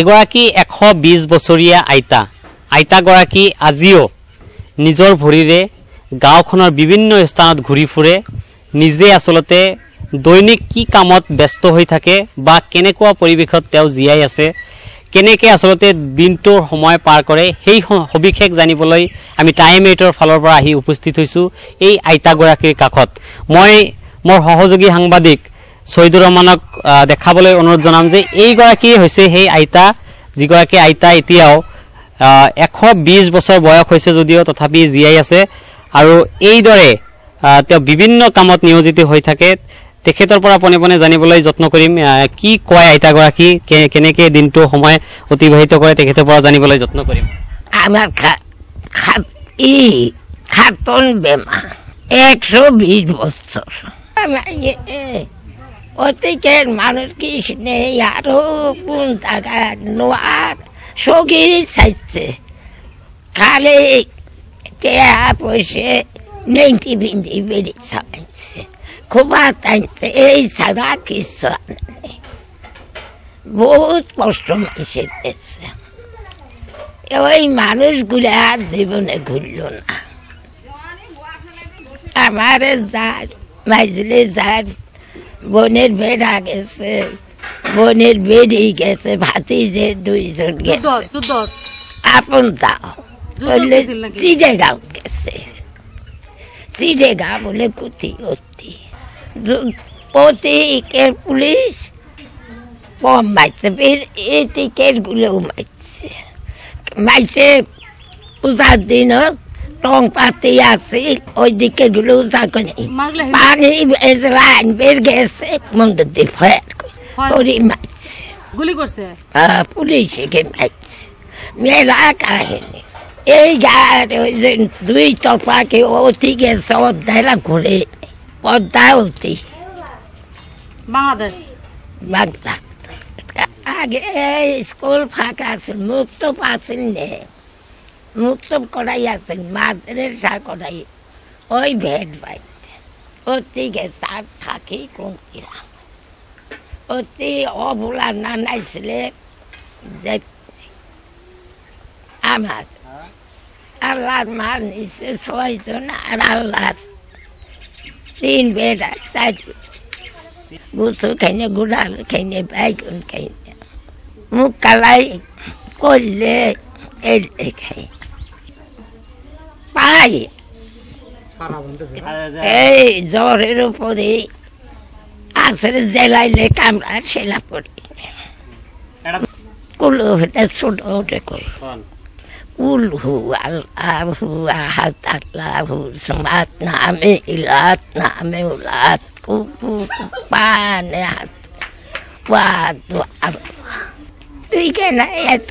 এগৰাকী এশ বিছ বছৰীয়া আইতা। আইতাগৰাকী আজিও নিজৰ ভৰিৰে গাঁওখনৰ বিভিন্ন স্থানত ঘূৰি ফুৰে নিজে আচলতে দৈনিক কি কামত ব্যস্ত হৈ থাকে বা কেনেকুৱা পৰিৱেশত তেওঁ জীয়াই আছে কেনেকৈ আচলতে দিনটোৰ সময় পাৰ কৰে সেই সবিশেষ জানিবলৈ আমি টাইম এইটৰ ফালৰ পৰা আহি উপস্থিত হৈছোঁ এই আইতাগৰাকীৰ কাষত। মই মোৰ সহযোগী সাংবাদিক ৰহমানক আহ, দেখাবলৈ অনুৰোধ জনাম যে এইগৰাকীয়ে হৈছে সেই আইতা যিগৰাকী আইতা এতিয়াও এশ বিছ বছৰ বয়স হৈছে যদিও তথাপি জীয়াই আছে আহ, তেওঁ বিভিন্ন কামত নিয়োজিত হৈ থাকে। তেখেতৰ পৰা পোনে পোনে জানিবলৈ যত্ন আহ, কি কয় আইতাগৰাকী কে- কেনেকৈ দিনটো সময় অতিবাহিত কৰে তেখেতৰ পৰা জানিবলৈ যত্ন কৰিম। আমাৰ খাতন বেমাৰ একশো বিশ বছৰ অতিকের মানুষ কি নেই, আরও কোন জায়গা নোয়ার সগিরি চাইছে খালি টেয়া পয়সে নেংটি বিন্দি বেড়ি চাইছে খুবা চাইছে, এই ছাড়া কিছু আনে নেই। বহুত কষ্ট মানুষের পেয়েছে ওই মানুষগুলো জীবনে ঘুরল না। আমার যার, মাইজলে যার বোনের বেড়া গেছে বোনের বেড়ি গেছে ভাতি যে দুইজন গেছে। আপন দাও বললে চিড়ে গাঁও গেছে। চিড়ে গাঁ বলে কুতি অতি। প্রতিকের পুলিশ কম মারছে ফের এই টিকেরগুলো মারছে। মাইছে পূজার দিনত টং পাতি আছে ওই দিকে গুলো উজা করে পানি এজলা আনবের গেছে মন্দির দিয়ে ফায়ার করে মারছে গুলি করছে আহ, পুলিশকে মারছে মেয়েরা কাহিনী এই ওই যে দুই তরফাকে অতি গেছে অধ্যায়রা ঘুরে পদ্মা অতি বাংলাদেশ বাংলা আগে স্কুল ফাঁকা আছে মুক্ত পাচ্ছেন নে মুক্ত করাই আছেন মাদ্রাসা করাই ওই ভেট অতি গেছে আর থাকি কোন কিরা অতি অবলা না নাইছিলে যে আমার। আল্লাহর মার নিচে ছয়জন আর আল্লাহর তিন বেটা চার গুছো খাইনে গুড়াল খাইনে বাইগুন খাইনে মুখ কালাই করলে এই খাই পাই। এই জ্বরের উপরে আসলে জেলাইলে কামড়া সেলা পড়ি কুলো হেটে ছোট ওটে কই। কুল হু আল্লাহ হু আহাত আল্লাহ সমাত নামে ইলাত নামে উলাত। কুকু পানে হাত পাদ তুই কেন এত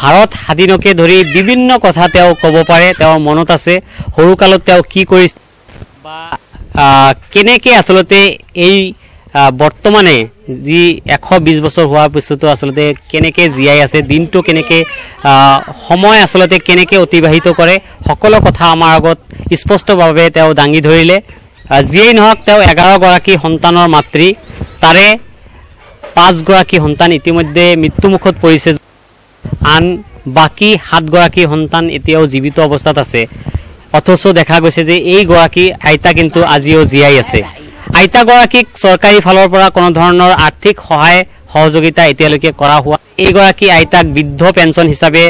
ভাৰত স্বাধীনকে ধৰি বিভিন্ন কথা তেওঁ ক'ব পাৰে তেওঁৰ মনত আছে সৰুকালত তেওঁ কি কৰিছিল বা কেনেকৈ আচলতে এই বৰ্তমানে যি এশ বিছ বছৰ হোৱাৰ পিছতো আচলতে কেনেকৈ জীয়াই আছে দিনটো কেনেকৈ সময় আচলতে কেনেকৈ অতিবাহিত কৰে সকলো কথা আমাৰ আগত স্পষ্টভাৱে তেওঁ দাঙি ধৰিলে। যিয়েই নহওক তেওঁ এঘাৰগৰাকী সন্তানৰ মাতৃ তাৰে পাঁচগৰাকী সন্তান ইতিমধ্যে মৃত্যুমুখত পৰিছে। আন বাকী সাতগৰাকী সন্তান এতিয়াও জীৱিত অৱস্থাত আছে। অথচ দেখা গৈছে যে এইগৰাকী আইতা কিন্তু আজিও জীয়াই আছে। আইতাগৰাকীক চৰকাৰী ফালৰ পৰা কোনো ধৰণৰ আৰ্থিক সহায় সহযোগিতা এতিয়ালৈকে কৰা হোৱা এইগৰাকী আইতাক বৃদ্ধ পেঞ্চন হিচাপে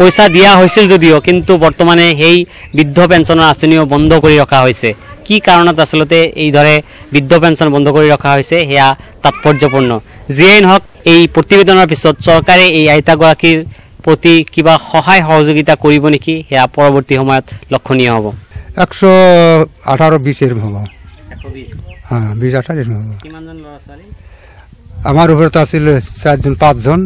পইচা দিয়া হৈছিল যদিও কিন্তু বৰ্তমানে সেই বৃদ্ধ পেঞ্চনৰ আঁচনিও বন্ধ কৰি ৰখা হৈছে। কি কাৰণত আচলতে এইদৰে বৃদ্ধ পেঞ্চন বন্ধ কৰি ৰখা হৈছে সেয়া তাৎপৰ্যপূৰ্ণ। যিয়েই নহওক এই প্ৰতিবেদনৰ পিছত চৰকাৰে এই আইতাগৰাকীৰ প্ৰতি কিবা সহায় সহযোগিতা কৰিব নেকি সেয়া পৰৱৰ্তী সময়ত লক্ষণীয় হ'ব। একশো বিশ এৰকম হবো। হ্যাঁ বিশ? হবো। আছিল পাঁচজন।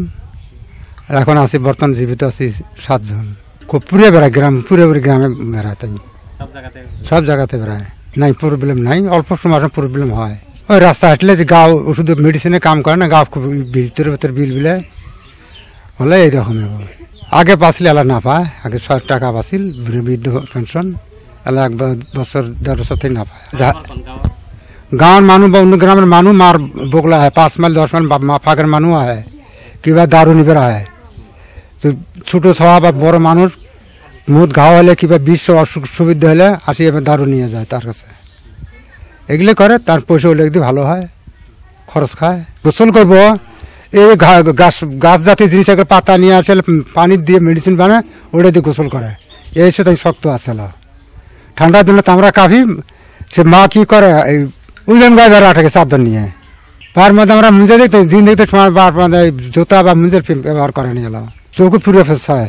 আর এখন আছি বর্তমান জীবিত আছি সাতজন। খুব পুরে বেড়ায় গ্রাম পুরে পুরে গ্রামে বেড়ায় তাই। সব জায়গাতে? বেড়ায় নাই প্রবলেম নাই অল্প সময় প্রবলেম হয়। ওই রাস্তা হাঁটলে যে গাও ওষুধ মেডিসিনে কাম করে না গাও খুব ভিতরে ভিতরে বিল বিলে। হলে এইরকম। আগে পাছিল এলা না পায় আগে ছয় টাকা পাছিল বৃদ্ধ পেনশন। এলা এক বছর দেড় বছর থেকে না পায়। গাঁৱৰ মানুহ বা অন্য গ্রামের মানুহ মার বগলা আহে পাঁচ মাইল দশ মাইল মা- ফাঁকের মানুহ আহে। কিবা দারু নিবার আহে তো ছোট সভা বা বড় মানুষ, মুদ ঘাও হলে কিবা বিষ অসুখ সুবিধা হলে আসি এবার দারু নিয়ে যায় তার কাছে। এগুলো করে, তার পয়সা হলে একদিন ভালো হয়, খরচ খায়। গোসল করব, এই ঘা- গাছ গাছ জাতীয় জিনিস একটা পাতা নিয়ে আসলে পানি দিয়ে মেডিসিন বানায়, ওটা দিয়ে গোসল করে। এই সাথে শক্ত আছে। ঠান্ডার দিনে তো আমরা কাফি, সে মা কি করে, এই উইলেন গায়ে বেড়া থাকে চাদর নিয়ে। তার মধ্যে আমরা মুজে দেখতে দিন দেখতে সময় বার জুতা বা মুজের ব্যবহার করে নিয়ে এলাম চোখে পুরো ফেস হয়